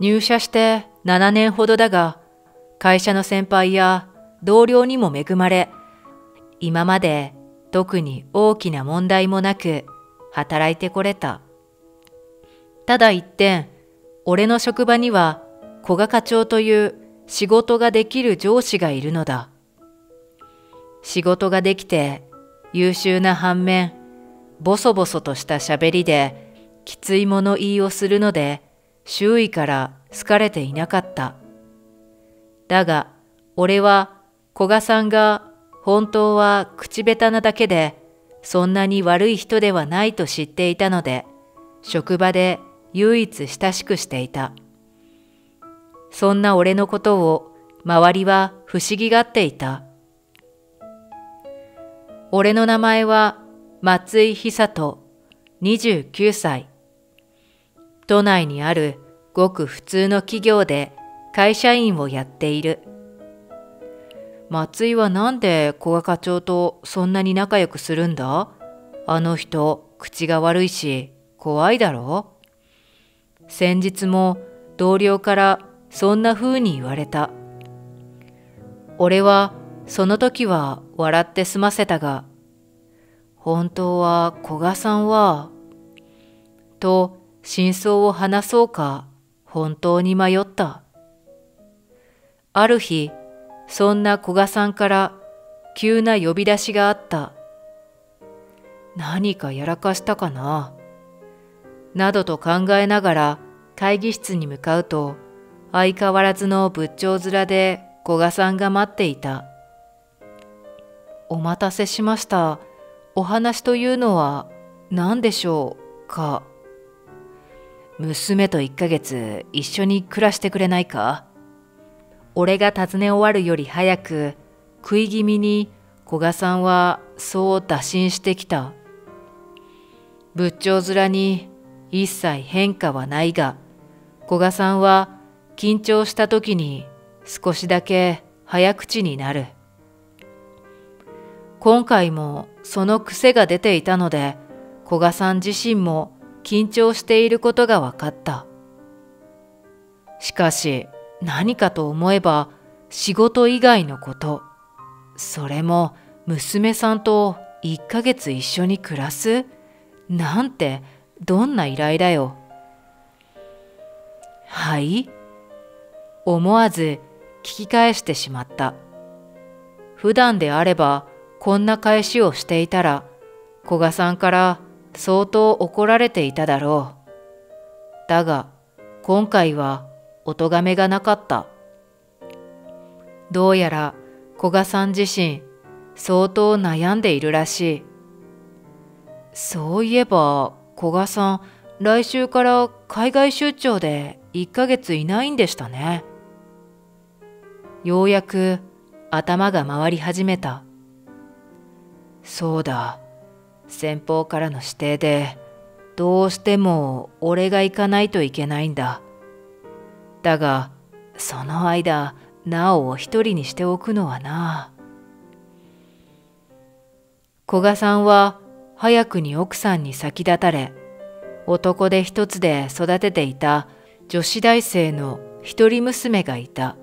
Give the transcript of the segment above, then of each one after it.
入社して7年ほどだが、会社の先輩や同僚にも恵まれ、今まで特に大きな問題もなく働いてこれた。ただ一点、俺の職場には古賀課長という仕事ができる上司がいるのだ。仕事ができて優秀な反面、ボソボソとした喋りできつい物言いをするので、周囲から好かれていなかった。だが、俺は古賀さんが本当は口下手なだけで、そんなに悪い人ではないと知っていたので、職場で唯一親しくしていた。そんな俺のことを周りは不思議がっていた。俺の名前は松井久人、29歳。都内にあるごく普通の企業で会社員をやっている。松井はなんで古賀課長とそんなに仲良くするんだ？あの人、口が悪いし、怖いだろ？先日も同僚からそんな風に言われた。俺はその時は笑って済ませたが、本当は古賀さんは、と真相を話そうか本当に迷った。ある日、そんな古賀さんから急な呼び出しがあった。何かやらかしたかななどと考えながら会議室に向かうと、相変わらずの仏頂面で古賀さんが待っていた。お待たせしました。お話というのは何でしょうか？娘と1ヶ月一緒に暮らしてくれないか？俺が尋ね終わるより早く食い気味に古賀さんはそう打診してきた。仏頂面に一切変化はないが、古賀さんは緊張した時に少しだけ早口になる。今回もその癖が出ていたので、古賀さん自身も緊張していることが分かった。しかし何かと思えば仕事以外のこと、それも娘さんと1ヶ月一緒に暮らす？なんてどんな依頼だよ。はい？思わず聞き返してしまった。普段であればこんな返しをしていたら古賀さんから相当怒られていただろう。だが今回はお咎めがなかった。どうやら古賀さん自身相当悩んでいるらしい。そういえば古賀さん来週から海外出張で1ヶ月いないんでしたね。ようやく頭が回り始めた。そうだ。先方からの指定で、どうしても俺が行かないといけないんだ。だが、その間、なおを一人にしておくのはな。古賀さんは早くに奥さんに先立たれ、男で一つで育てていた女子大生の一人娘がいた。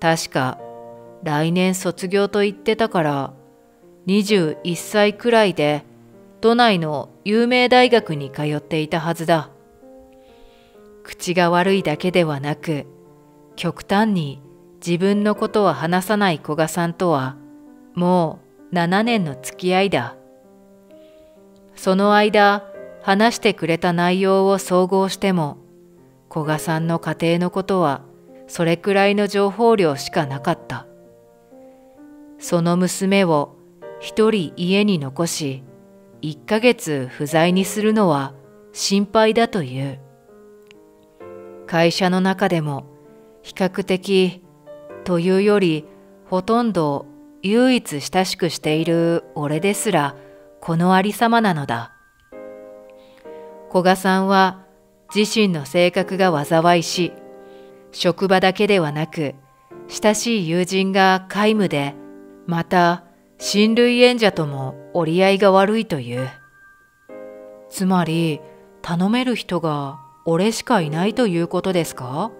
確か来年卒業と言ってたから21歳くらいで都内の有名大学に通っていたはずだ。口が悪いだけではなく極端に自分のことは話さない古賀さんとはもう7年の付き合いだ。その間話してくれた内容を総合しても古賀さんの家庭のことはそれくらいの情報量しかなかった。その娘を一人家に残し、一ヶ月不在にするのは心配だという。会社の中でも比較的というよりほとんど唯一親しくしている俺ですらこのありさまなのだ。古賀さんは自身の性格が災いし、職場だけではなく、親しい友人が皆無で、また親類縁者とも折り合いが悪いという。つまり、頼める人が俺しかいないということですか？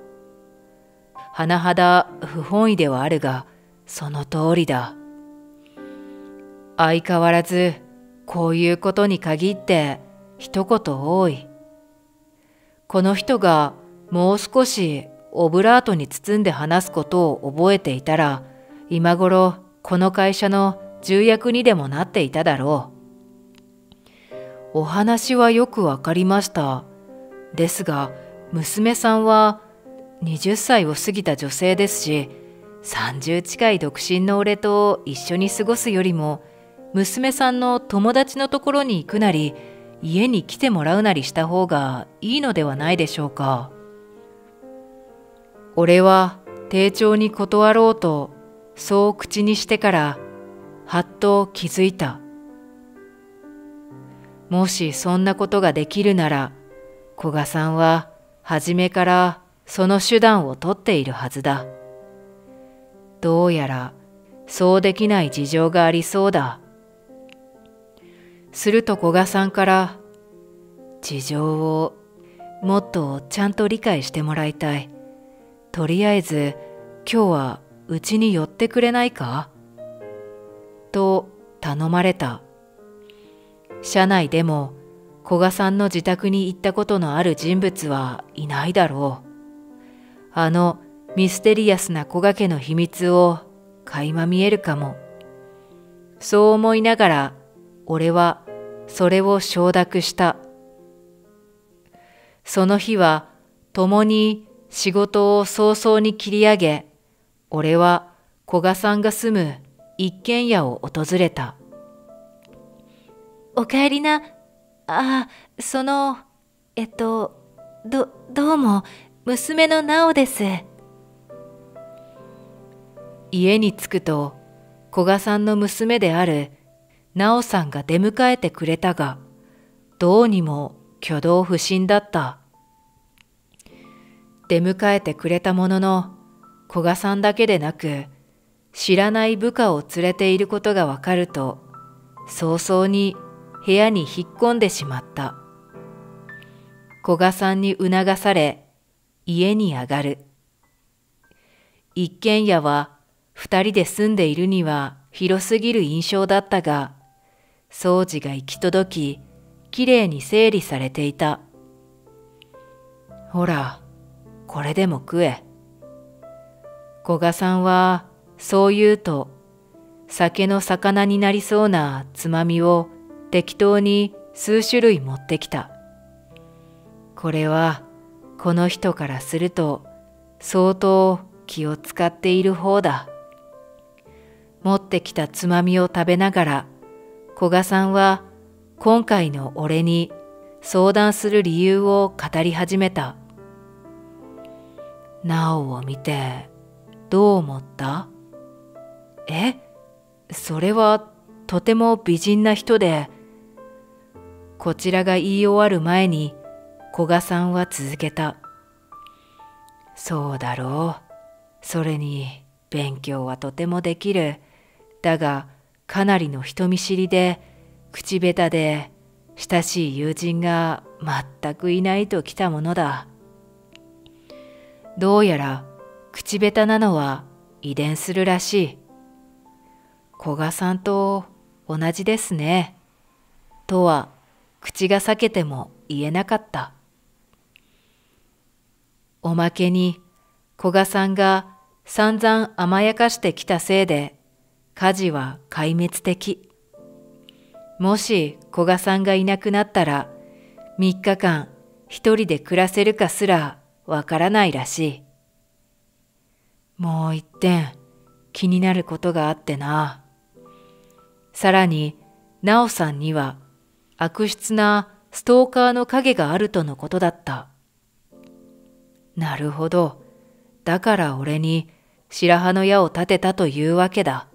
甚だ不本意ではあるが、その通りだ。相変わらず、こういうことに限って一言多い。この人がもう少しオブラートに包んで話すことを覚えていたら、今頃この会社の重役にでもなっていただろう。お話はよくわかりました。ですが、娘さんは20歳を過ぎた女性ですし、30近い独身の俺と一緒に過ごすよりも、娘さんの友達のところに行くなり、家に来てもらうなりした方がいいのではないでしょうか。俺は丁重に断ろうと、そう口にしてから、はっと気づいた。もしそんなことができるなら、古賀さんは初めからその手段をとっているはずだ。どうやらそうできない事情がありそうだ。すると古賀さんから事情をもっとちゃんと理解してもらいたい。とりあえず今日はうちに寄ってくれないか？と頼まれた。社内でも古賀さんの自宅に行ったことのある人物はいないだろう。あのミステリアスな古賀家の秘密を垣間見えるかも。そう思いながら俺はそれを承諾した。その日は共に仕事を早々に切り上げ、俺は古賀さんが住む一軒家を訪れた。おかえりな。ああ、その、えっと、ど、どうも、娘のなおです。家に着くと、古賀さんの娘であるなおさんが出迎えてくれたが、どうにも挙動不審だった。出迎えてくれたものの、古賀さんだけでなく、知らない部下を連れていることがわかると、早々に部屋に引っ込んでしまった。古賀さんに促され、家に上がる。一軒家は二人で住んでいるには広すぎる印象だったが、掃除が行き届き、きれいに整理されていた。ほら、これでも食え。古賀さんはそう言うと、酒の魚になりそうなつまみを適当に数種類持ってきた。これはこの人からすると相当気を使っている方だ。持ってきたつまみを食べながら古賀さんは今回の俺に相談する理由を語り始めた。なおを見てどう思った？え？それはとても美人な人で、こちらが言い終わる前に古賀さんは続けた。そうだろう。それに勉強はとてもできる。だがかなりの人見知りで口下手で親しい友人が全くいないと来たものだ。どうやら口下手なのは遺伝するらしい。古賀さんと同じですね。とは口が裂けても言えなかった。おまけに古賀さんが散々甘やかしてきたせいで家事は壊滅的。もし古賀さんがいなくなったら3日間一人で暮らせるかすらわからないらしい。もう一点気になることがあってな。さらに、なおさんには悪質なストーカーの影があるとのことだった。なるほど。だから俺に白羽の矢を立てたというわけだ。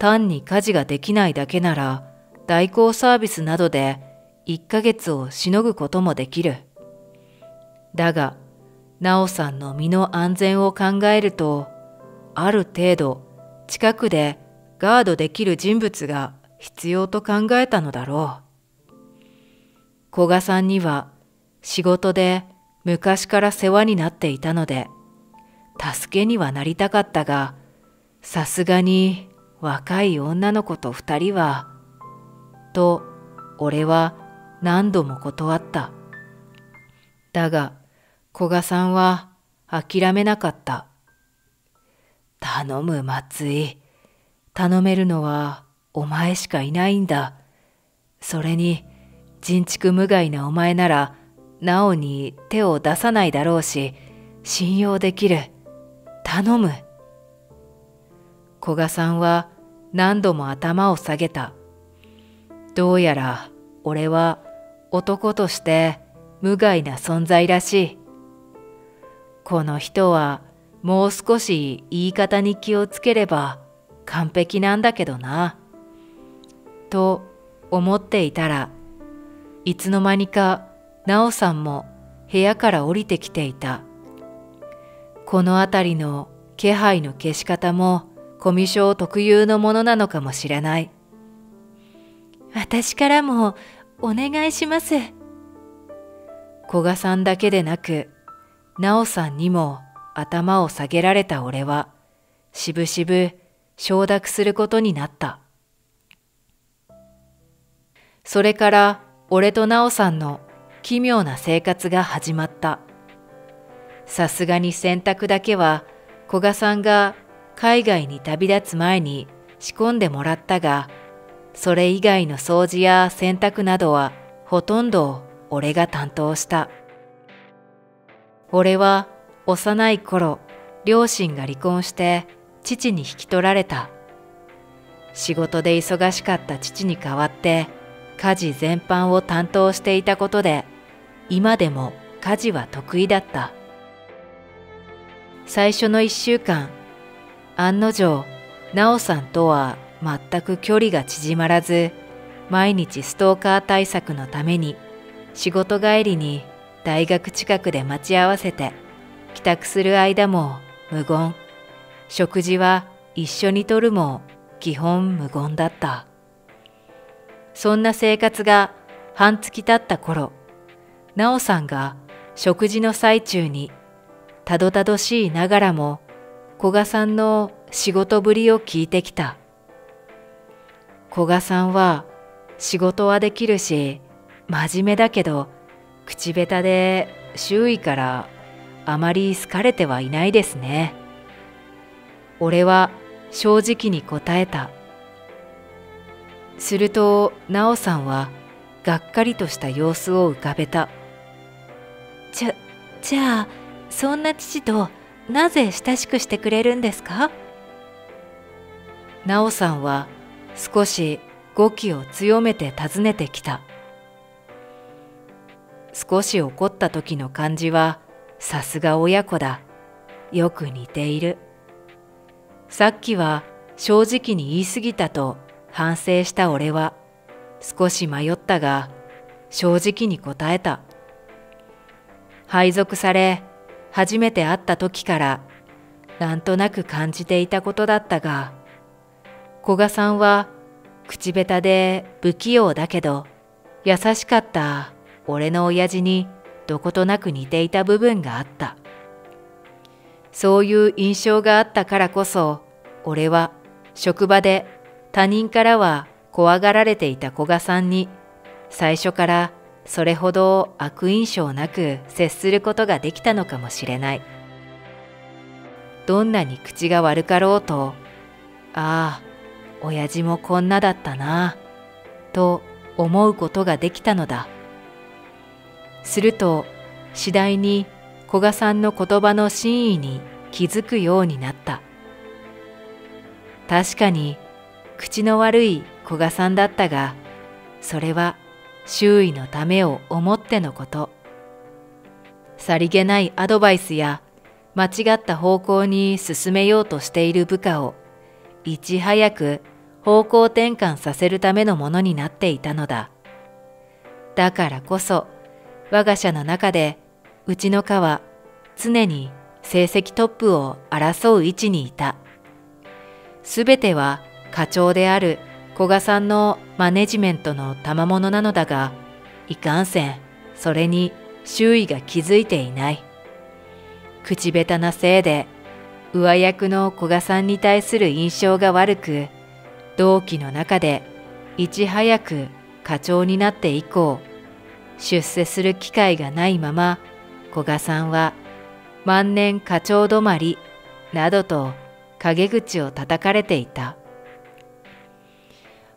単に家事ができないだけなら代行サービスなどで1ヶ月をしのぐこともできる。だが、なおさんの身の安全を考えると、ある程度近くでガードできる人物が必要と考えたのだろう。古賀さんには仕事で昔から世話になっていたので、助けにはなりたかったが、さすがに若い女の子と二人は、と俺は何度も断った。だが、古賀さんは諦めなかった。頼む松井。頼めるのはお前しかいないんだ。それに、人畜無害なお前なら、なおに手を出さないだろうし、信用できる。頼む。古賀さんは何度も頭を下げた。どうやら俺は男として無害な存在らしい。この人はもう少し言い方に気をつければ完璧なんだけどな。と思っていたらいつの間にかなおさんも部屋から降りてきていた。この辺りの気配の消し方もコミュ障特有のものなのかもしれない。私からもお願いします。古賀さんだけでなく、なおさんにも頭を下げられた俺は、しぶしぶ承諾することになった。それから俺となおさんの奇妙な生活が始まった。さすがに洗濯だけは古賀さんが海外に旅立つ前に仕込んでもらったが、それ以外の掃除や洗濯などはほとんど俺が担当した。俺は幼い頃、両親が離婚して父に引き取られた。仕事で忙しかった父に代わって家事全般を担当していたことで、今でも家事は得意だった。最初の一週間、案の定、なおさんとは全く距離が縮まらず、毎日ストーカー対策のために仕事帰りに大学近くで待ち合わせて帰宅する間も無言。食事は一緒にとるも基本無言だった。そんな生活が半月経った頃、なおさんが食事の最中にたどたどしいながらも古賀さんの仕事ぶりを聞いてきた。古賀さんは仕事はできるし真面目だけど口下手で周囲からあまり好かれてはいないですね。俺は正直に答えた。すると、なおさんはがっかりとした様子を浮かべた。じゃ、じゃあ、そんな父となぜ親しくしてくれるんですか？なおさんは少し語気を強めて尋ねてきた。少し怒った時の感じはさすが親子だ。よく似ている。さっきは正直に言い過ぎたと反省した俺は少し迷ったが正直に答えた。配属され初めて会った時からなんとなく感じていたことだったが古賀さんは口下手で不器用だけど優しかった俺の親父にどことなく似ていた部分があった。そういう印象があったからこそ俺は職場で他人からは怖がられていた古賀さんに最初からそれほど悪印象なく接することができたのかもしれない。どんなに口が悪かろうと、ああ、親父もこんなだったな、と思うことができたのだ。すると次第に古賀さんの言葉の真意に気づくようになった。確かに口の悪い古賀さんだったが、それは周囲のためを思ってのこと。さりげないアドバイスや間違った方向に進めようとしている部下をいち早く方向転換させるためのものになっていたのだ。だからこそ我が社の中でうちの課は常に成績トップを争う位置にいた。すべては課長である古賀さんのマネジメントの賜物なのだが、いかんせん、それに周囲が気づいていない。口下手なせいで上役の古賀さんに対する印象が悪く、同期の中でいち早く課長になって以降、出世する機会がないまま古賀さんは万年課長止まりなどと陰口を叩かれていた。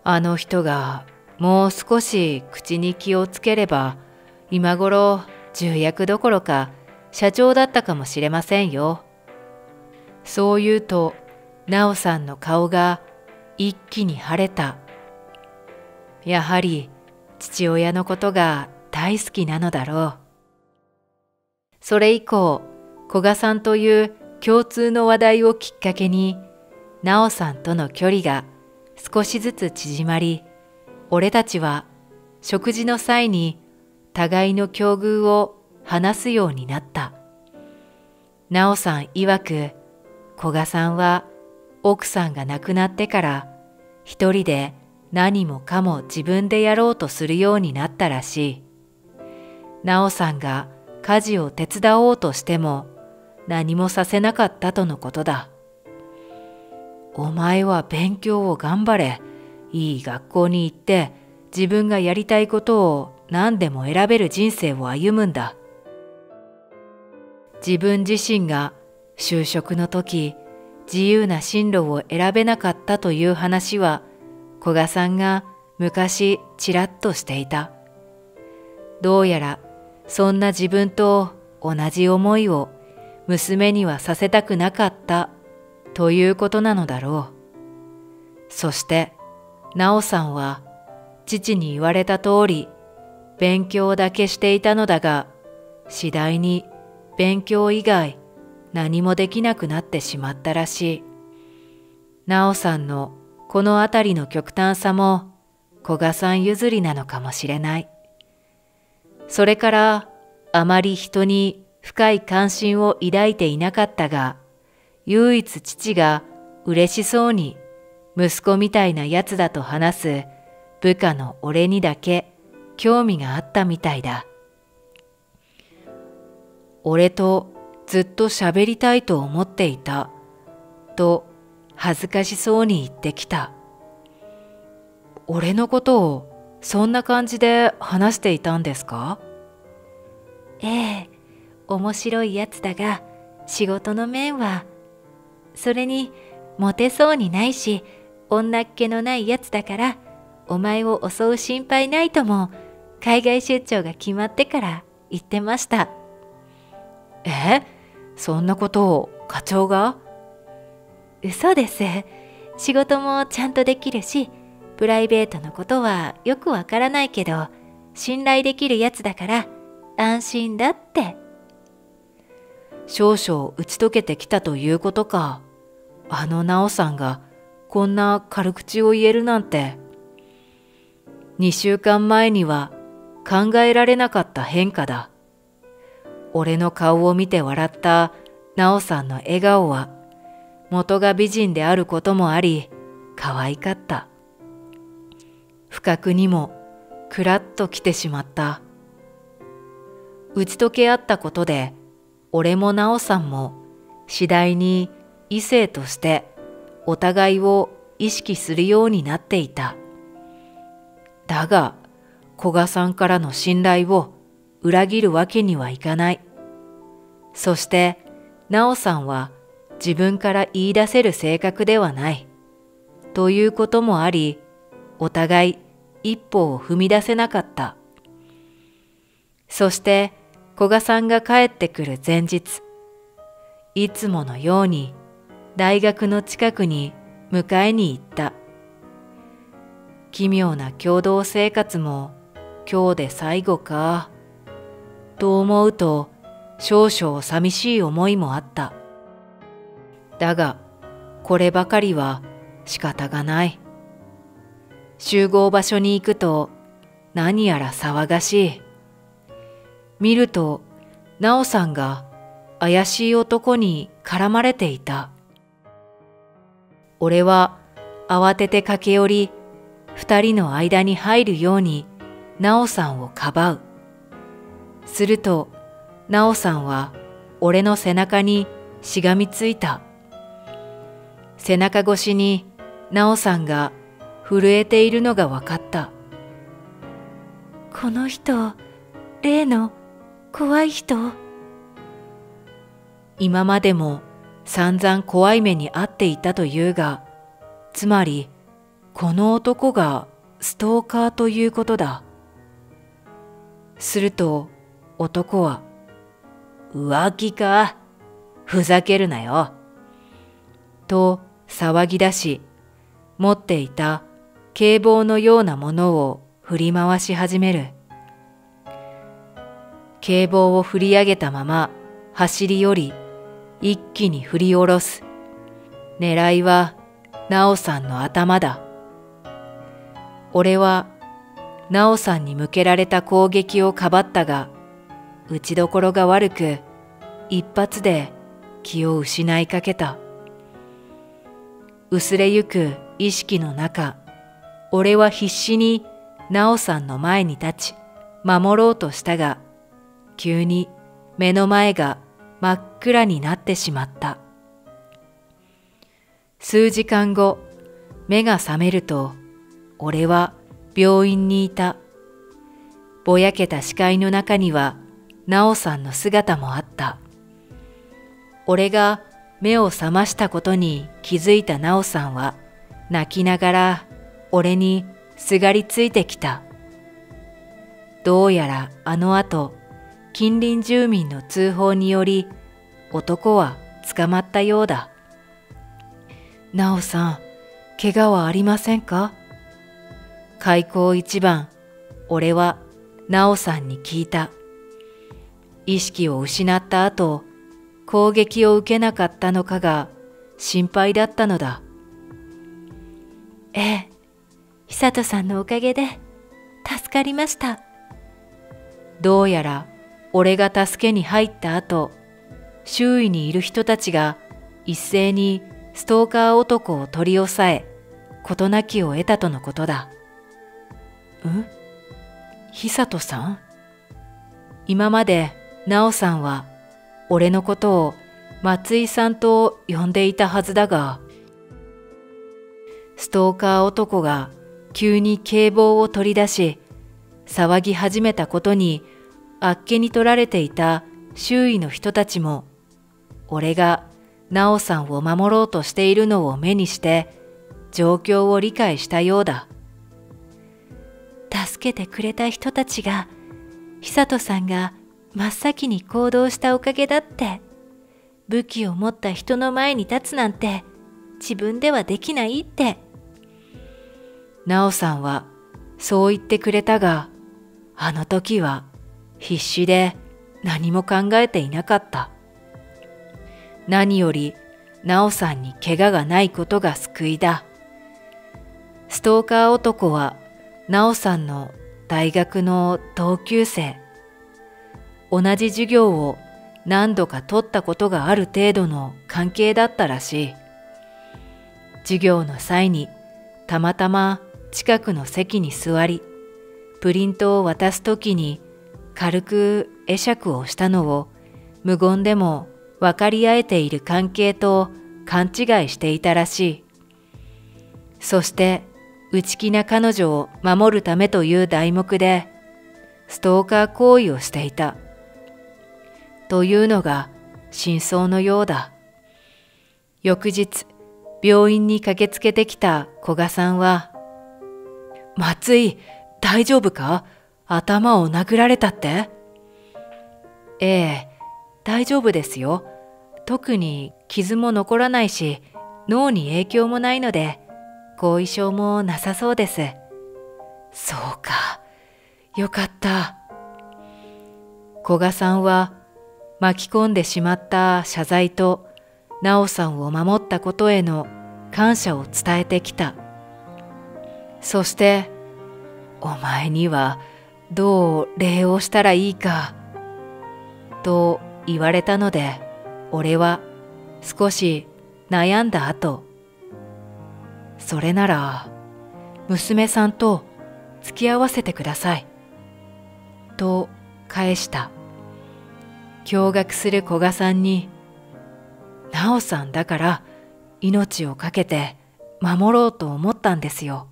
あの人がもう少し口に気をつければ今頃重役どころか社長だったかもしれませんよ。そう言うと、なおさんの顔が一気に晴れた。やはり父親のことが大好きなのだろう。それ以降、古賀さんという共通の話題をきっかけに、なおさんとの距離が少しずつ縮まり、俺たちは食事の際に互いの境遇を話すようになった。なおさん曰く、古賀さんは奥さんが亡くなってから一人で何もかも自分でやろうとするようになったらしい。なおさんが家事を手伝おうとしても何もさせなかったとのことだ。お前は勉強を頑張れ。いい学校に行って自分がやりたいことを何でも選べる人生を歩むんだ。自分自身が就職の時、自由な進路を選べなかったという話は、古賀さんが昔ちらっとしていた。どうやらそんな自分と同じ思いを娘にはさせたくなかったということなのだろう。そして、なおさんは父に言われた通り勉強だけしていたのだが、次第に勉強以外何もできなくなってしまったらしい。なおさんのこのあたりの極端さも古賀さん譲りなのかもしれない。それからあまり人に深い関心を抱いていなかったが、唯一父が嬉しそうに息子みたいなやつだと話す部下の俺にだけ興味があったみたいだ。俺とずっと喋りたいと思っていた、と恥ずかしそうに言ってきた。俺のことをそんな感じで話していたんですか？ええ、面白いやつだが、仕事の面は、それに、モテそうにないし、女っ気のないやつだから、お前を襲う心配ないとも、海外出張が決まってから言ってました。え？そんなことを課長が？嘘です。仕事もちゃんとできるし、プライベートのことはよくわからないけど、信頼できるやつだから安心だって。少々打ち解けてきたということか。あのなおさんがこんな軽口を言えるなんて。2週間前には考えられなかった変化だ。俺の顔を見て笑ったなおさんの笑顔は元が美人であることもあり可愛かった。不覚にもくらっと来てしまった。打ち解け合ったことで俺もなおさんも次第に異性としてお互いを意識するようになっていた。だが古賀さんからの信頼を裏切るわけにはいかない。そして、なおさんは自分から言い出せる性格ではない。ということもあり、お互い一歩を踏み出せなかった。そして、古賀さんが帰ってくる前日、いつものように大学の近くに迎えに行った。奇妙な共同生活も今日で最後か。と思うと少々寂しい思いもあった。だが、こればかりは仕方がない。集合場所に行くと何やら騒がしい。見ると、なおさんが怪しい男に絡まれていた。俺は慌てて駆け寄り、二人の間に入るようになおさんをかばう。すると、なおさんは俺の背中にしがみついた。背中越しになおさんが震えているのがわかった。この人、例の怖い人？今までも散々怖い目に遭っていたというが、つまりこの男がストーカーということだ。すると男は、浮気か？ふざけるなよ。と騒ぎ出し、持っていた警棒のようなものを振り回し始める。警棒を振り上げたまま走り寄り、一気に振り下ろす。狙いは、なおさんの頭だ。俺は、なおさんに向けられた攻撃をかばったが、打ちどころが悪く、一発で気を失いかけた。薄れゆく意識の中、俺は必死になおさんの前に立ち、守ろうとしたが、急に目の前が真っ暗になってしまった。数時間後、目が覚めると、俺は病院にいた。ぼやけた視界の中には、なおさんの姿もあった。俺が目を覚ましたことに気づいたなおさんは、泣きながら俺にすがりついてきた。どうやらあの後、近隣住民の通報により男は捕まったようだ。なおさん、怪我はありませんか？開口一番、俺はなおさんに聞いた。意識を失った後、攻撃を受けなかったのかが心配だったのだ。ええ、久人さんのおかげで助かりました。どうやら俺が助けに入った後、周囲にいる人たちが一斉にストーカー男を取り押さえ、事なきを得たとのことだ。ん？久人さん？今まで、なおさんは、俺のことを松井さんと呼んでいたはずだが、ストーカー男が急に警棒を取り出し、騒ぎ始めたことにあっけに取られていた周囲の人たちも、俺がなおさんを守ろうとしているのを目にして、状況を理解したようだ。助けてくれた人たちが、久人さんが真っ先に行動したおかげだって、武器を持った人の前に立つなんて自分ではできないって。なおさんはそう言ってくれたが、あの時は必死で何も考えていなかった。何より、なおさんに怪我がないことが救いだ。ストーカー男は、なおさんの大学の同級生。同じ授業を何度か取ったことがある程度の関係だったらしい。授業の際にたまたま近くの席に座り、プリントを渡すときに軽く会釈をしたのを無言でも分かり合えている関係と勘違いしていたらしい。そして内気な彼女を守るためという題目でストーカー行為をしていた。というのが真相のようだ。翌日、病院に駆けつけてきた古賀さんは、松井、大丈夫か？頭を殴られたって？ええ、大丈夫ですよ。特に傷も残らないし、脳に影響もないので、後遺症もなさそうです。そうか。よかった。古賀さんは巻き込んでしまった謝罪と、なおさんを守ったことへの感謝を伝えてきた。そして、お前にはどう礼をしたらいいか、と言われたので、俺は少し悩んだ後、それなら、娘さんと付き合わせてください。と返した。驚愕する古賀さんに、なおさんだから命を懸けて守ろうと思ったんですよ。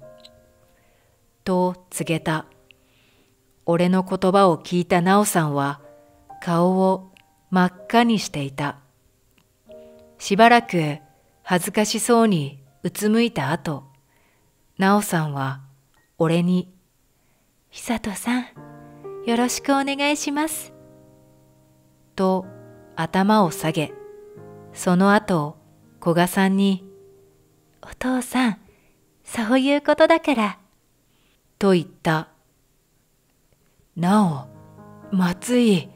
と告げた。俺の言葉を聞いたなおさんは顔を真っ赤にしていた。しばらく恥ずかしそうにうつむいた後、なおさんは俺に、久人さん、よろしくお願いします。と頭を下げ、その後、古賀さんに、お父さん、そういうことだから。と言った。なお、松井、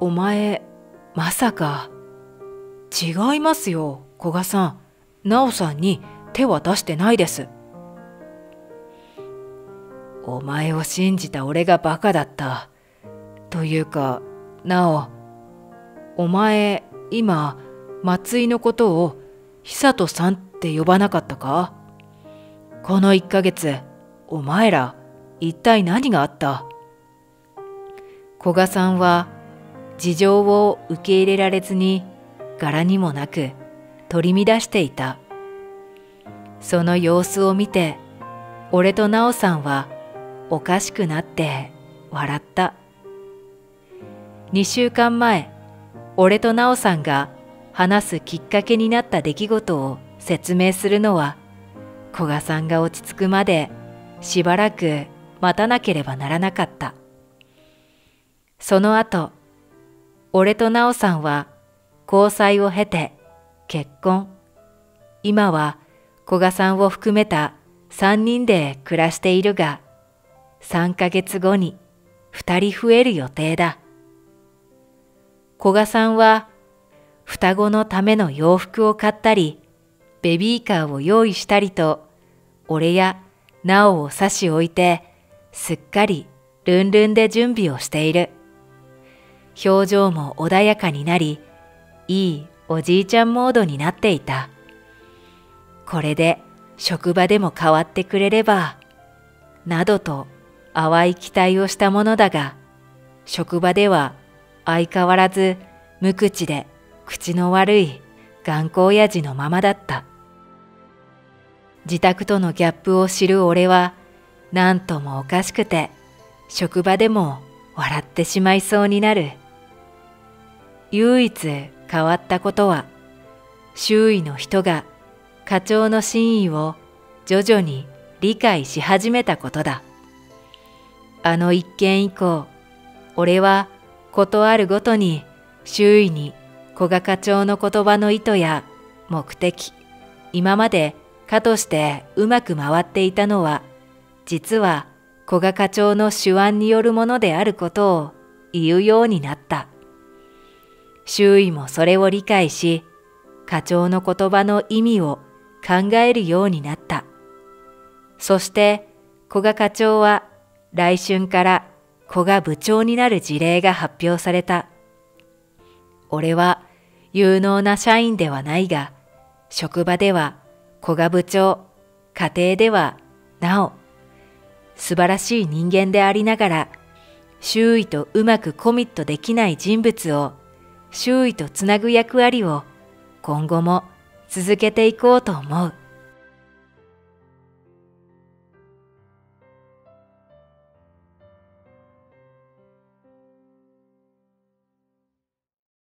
お前、まさか。違いますよ、古賀さん。なおさんに手は出してないです。お前を信じた俺がバカだった。というか、なお、お前、今、松井のことを久人さんって呼ばなかったか？この1ヶ月、お前ら、一体何があった？古賀さんは、事情を受け入れられずに、柄にもなく、取り乱していた。その様子を見て、俺と奈緒さんは、おかしくなって笑った。2週間前、俺と奈緒さんが話すきっかけになった出来事を説明するのは、古賀さんが落ち着くまでしばらく待たなければならなかった。その後、俺と奈緒さんは交際を経て結婚。今は古賀さんを含めた3人で暮らしているが、3ヶ月後に2人増える予定だ。古賀さんは双子のための洋服を買ったり、ベビーカーを用意したりと、俺やなおを差し置いて、すっかりルンルンで準備をしている。表情も穏やかになり、いいおじいちゃんモードになっていた。これで職場でも変わってくれれば、などと淡い期待をしたものだが、職場では相変わらず無口で口の悪い頑固親父のままだった。自宅とのギャップを知る俺は、なんともおかしくて、職場でも笑ってしまいそうになる。唯一変わったことは、周囲の人が課長の真意を徐々に理解し始めたことだ。あの一件以降、俺はことあるごとに周囲に古賀課長の言葉の意図や目的、今まで課としてうまく回っていたのは、実は古賀課長の手腕によるものであることを言うようになった。周囲もそれを理解し、課長の言葉の意味を考えるようになった。そして古賀課長は来春から古賀部長になる事例が発表された。俺は有能な社員ではないが、職場では古賀部長、家庭ではなお、素晴らしい人間でありながら、周囲とうまくコミットできない人物を周囲とつなぐ役割を今後も続けていこうと思う。